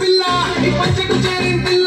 పిల్ల పంచకు చేరింది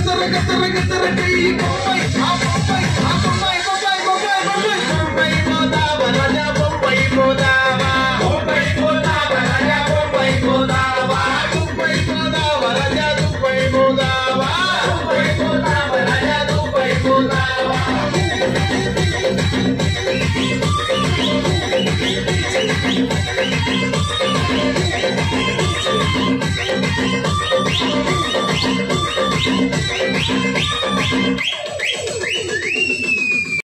कसर कसर कसर डेली मुंबई हाँ मुंबई हाँ मुंबई मुंबई मुंबई मुंबई मुंबई मोदा Thank you.